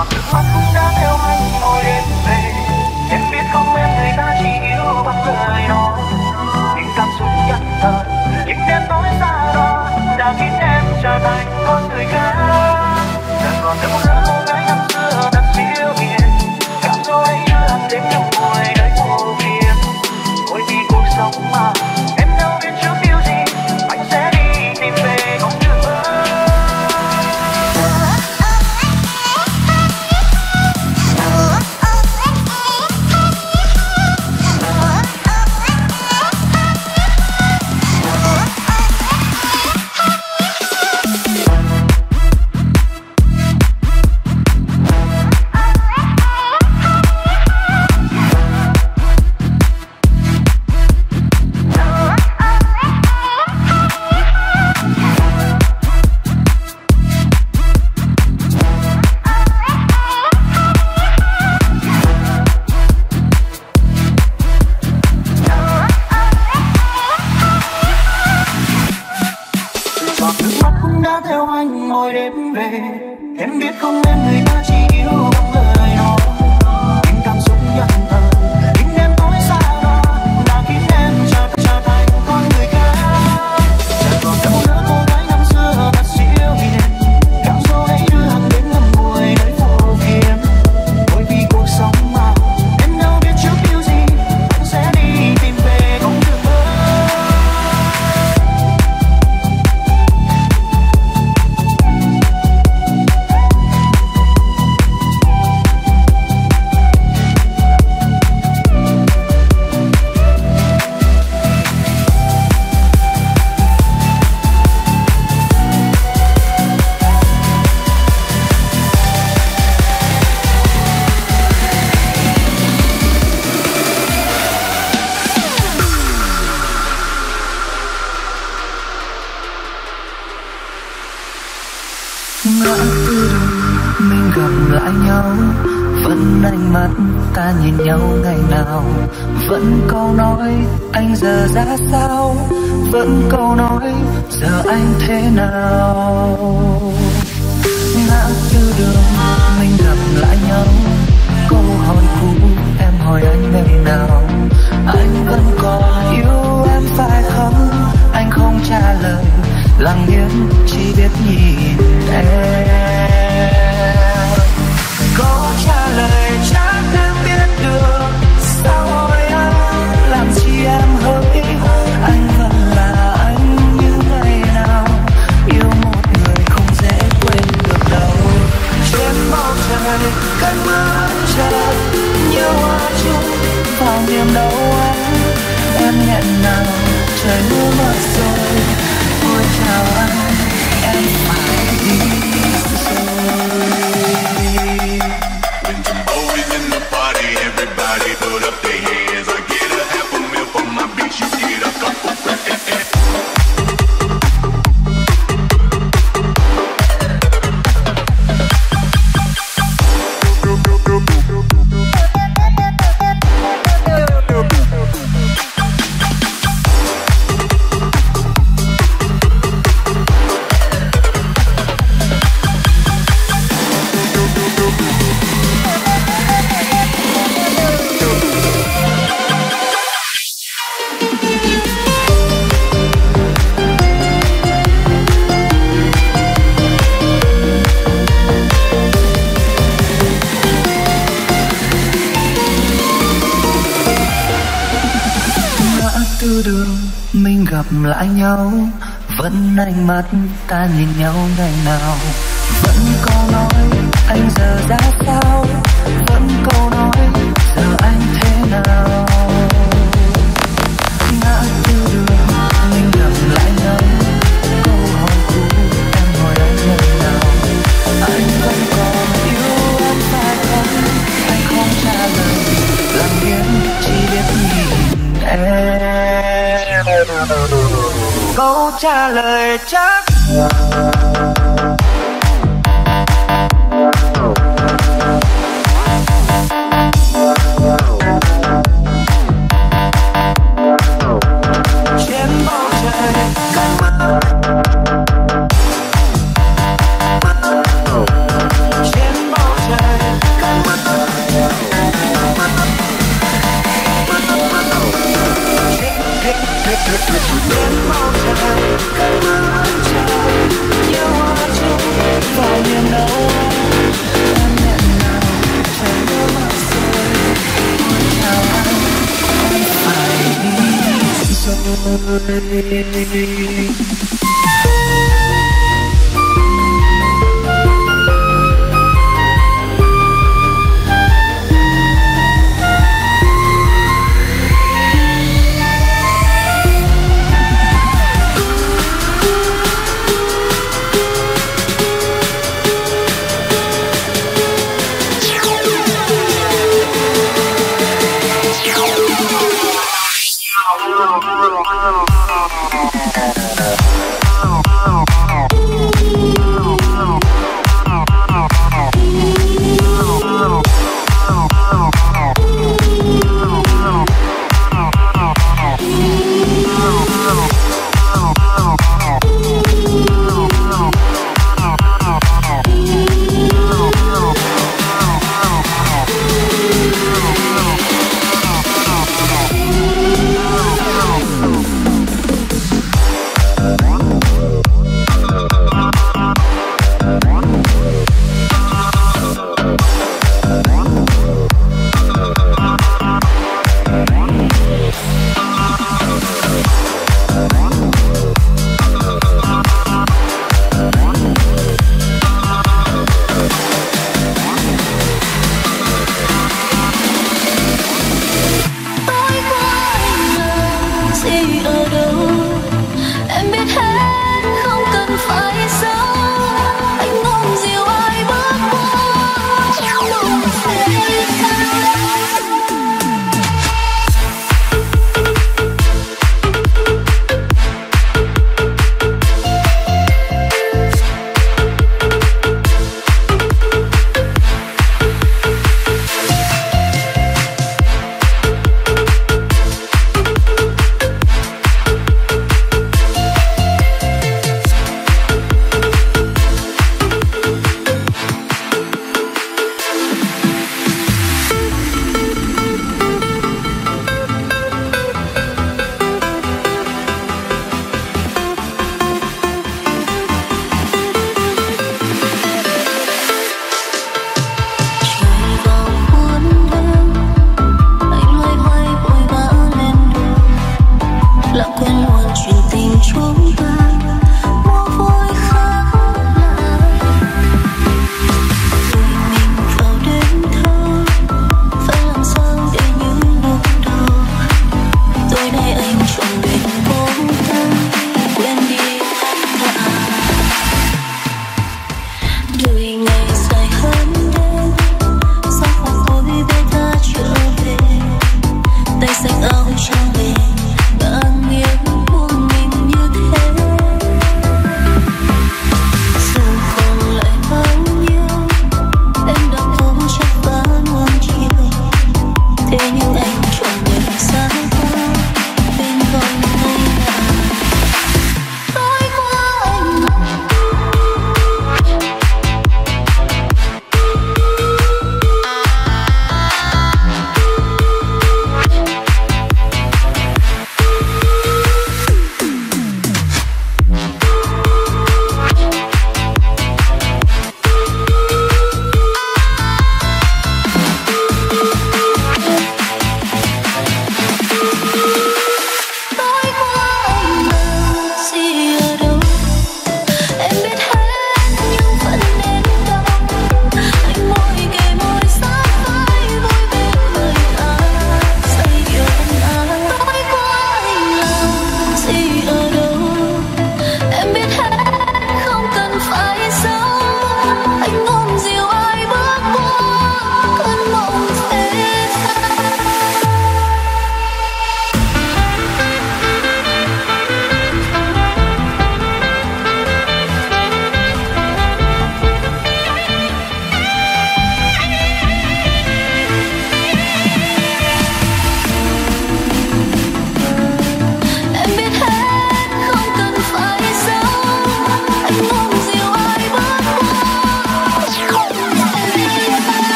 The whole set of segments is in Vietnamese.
giọt nước mắt cũng đã theo anh mỗi đêm về em biết không em người ta chỉ yêu bằng lời nói những cảm xúc nhạt thật những đêm tối xa đó đã khiến em trở thành con người khác chẳng còn đâu nữa cô năm xưa thật dịu cảm xúc ấy như ăn đến nhau mùi đấy vô biên đôi khi cuộc sống mà giờ ra sao? Vẫn câu nói giờ anh thế nào? nhau. Vẫn ánh mắt ta nhìn nhau. Bye.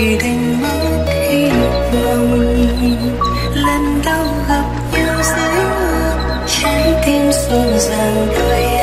vì đánh mất hy vọng lần đau gặp nhau giữa trái tim rộn ràng đời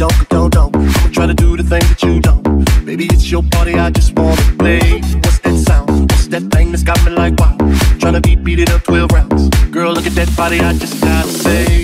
don't, don't, don't. I'ma do the things that you don't. Baby, it's your party, I just wanna play. What's that sound? What's that thing that's got me like wow? Trying to beat, beat it up 12 rounds. Girl, look at that body, I just gotta say.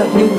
Làm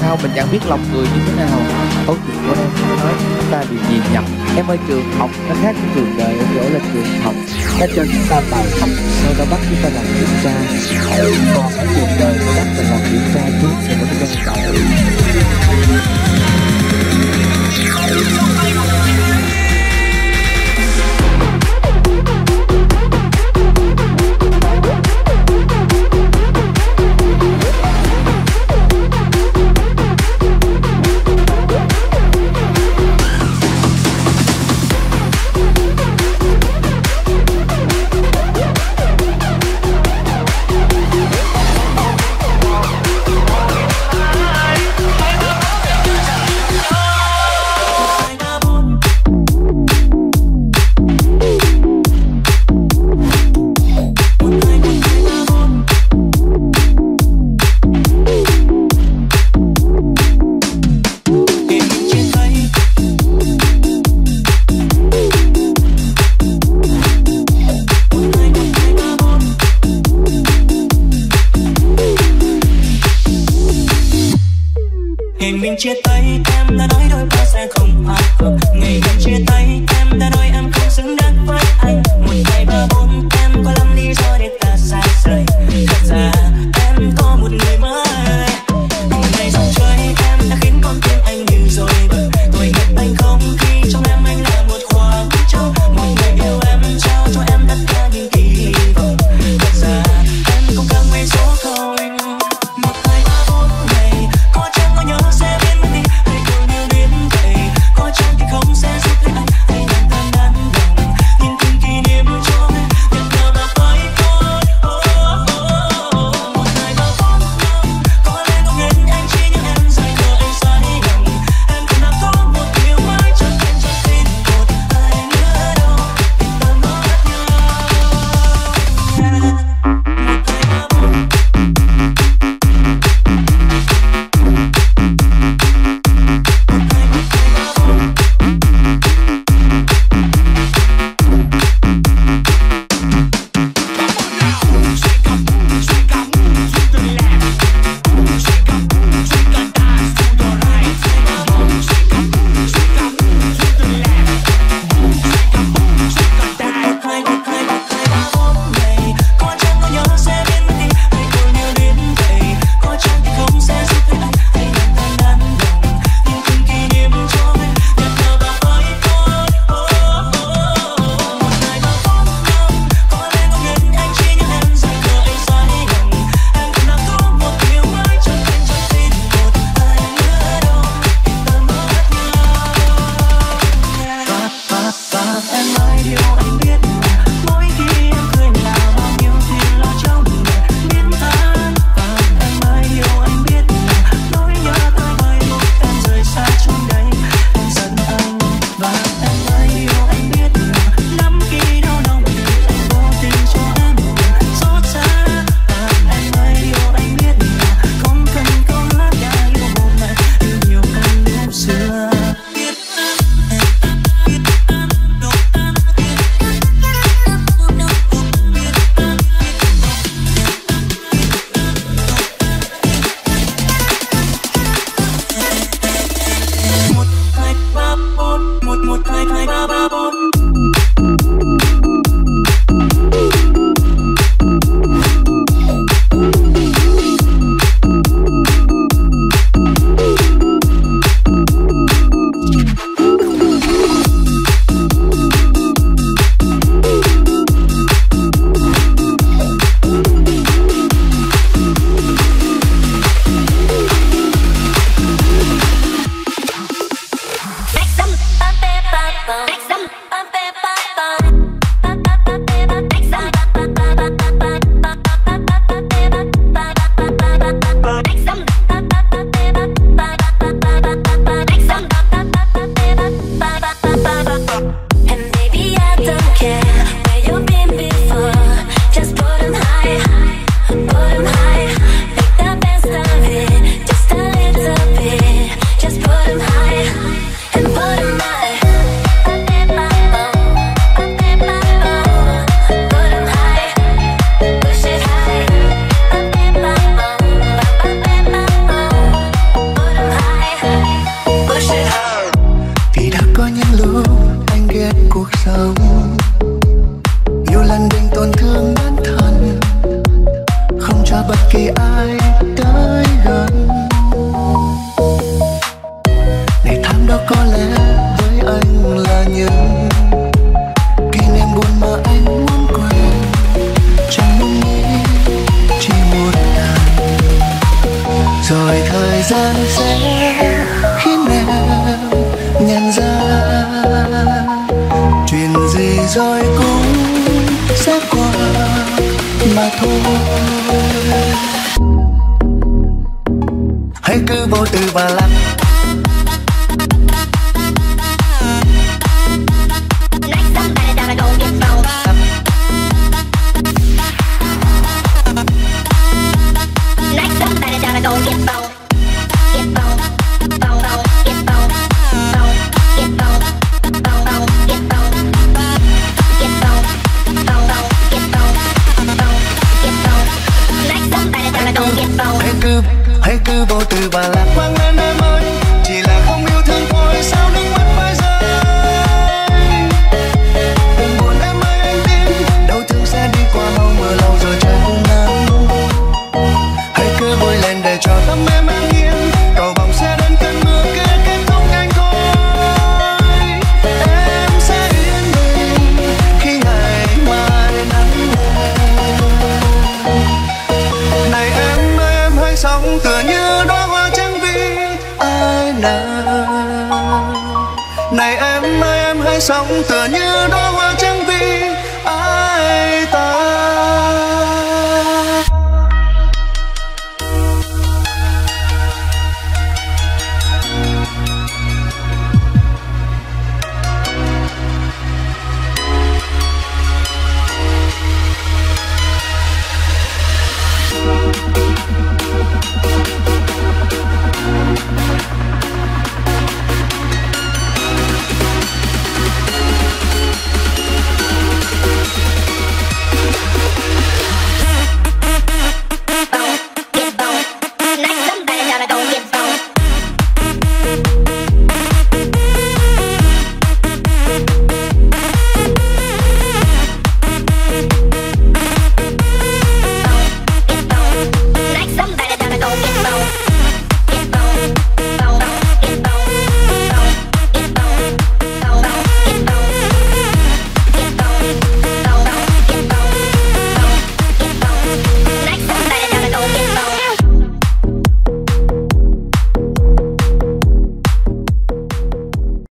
sao mình chẳng biết lòng người như thế nào. Câu chuyện của em nói. Chúng ta bị gì nhầm? em ơi, trường học nó khác với trường đời, em hiểu là trường học. Nó cho chúng ta bài học sau đó bắt chúng ta làm kiểm tra. Còn ở trường đời bắt mình làm kiểm tra trước rồi mới cho cầu